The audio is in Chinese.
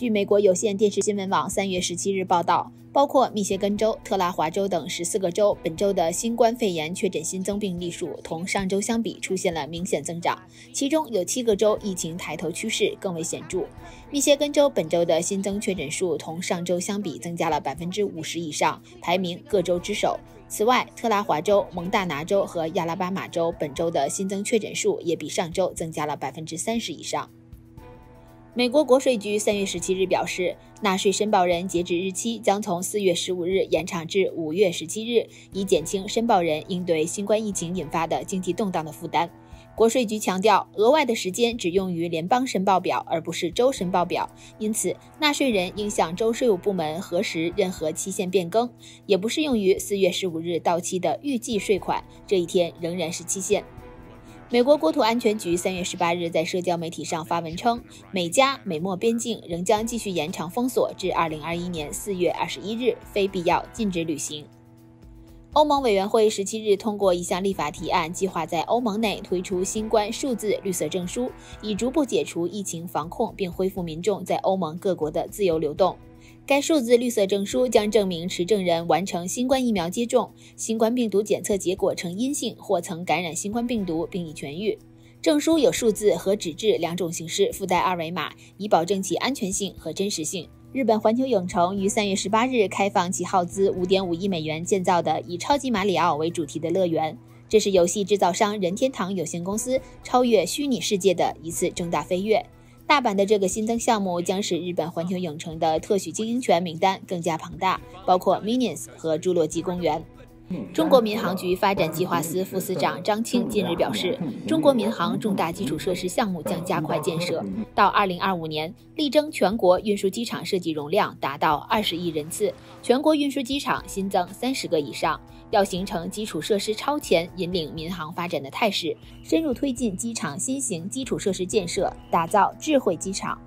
据美国有线电视新闻网三月十七日报道，包括密歇根州、特拉华州等十四个州，本周的新冠肺炎确诊新增病例数同上周相比出现了明显增长，其中有七个州疫情抬头趋势更为显著。密歇根州本周的新增确诊数同上周相比增加了百分之五十以上，排名各州之首。此外，特拉华州、蒙大拿州和亚拉巴马州本周的新增确诊数也比上周增加了百分之三十以上。美国国税局三月十七日表示，纳税申报人截止日期将从四月十五日延长至五月十七日，以减轻申报人应对新冠疫情引发的经济动荡的负担。国税局强调，额外的时间只用于联邦申报表，而不是州申报表，因此纳税人应向州税务部门核实任何期限变更，也不适用于四月十五日到期的预计税款，这一天仍然是期限。美国国土安全局三月十八日在社交媒体上发文称，美加美墨边境仍将继续延长封锁至二零二一年四月二十一日，非必要禁止旅行。欧盟委员会十七日通过一项立法提案，计划在欧盟内推出新冠数字绿色证书，以逐步解除疫情防控，并恢复民众在欧盟各国的自由流动。该数字绿色证书将证明持证人完成新冠疫苗接种、新冠病毒检测结果呈阴性或曾感染新冠病毒并已痊愈。证书有数字和纸质两种形式，附带二维码，以保证其安全性和真实性。日本环球影城于三月十八日开放其耗资五点五亿美元建造的以超级马里奥为主题的乐园，这是游戏制造商任天堂有限公司超越虚拟世界的一次重大飞跃。大阪的这个新增项目将使日本环球影城的特许经营权名单更加庞大，包括 Minions 和侏罗纪公园。中国民航局发展计划司副司长张青近日表示，中国民航重大基础设施项目将加快建设，到2025年力争全国运输机场设计容量达到20亿人次，全国运输机场新增30个以上，要形成基础设施超前引领民航发展的态势，深入推进机场新型基础设施建设，打造智慧机场。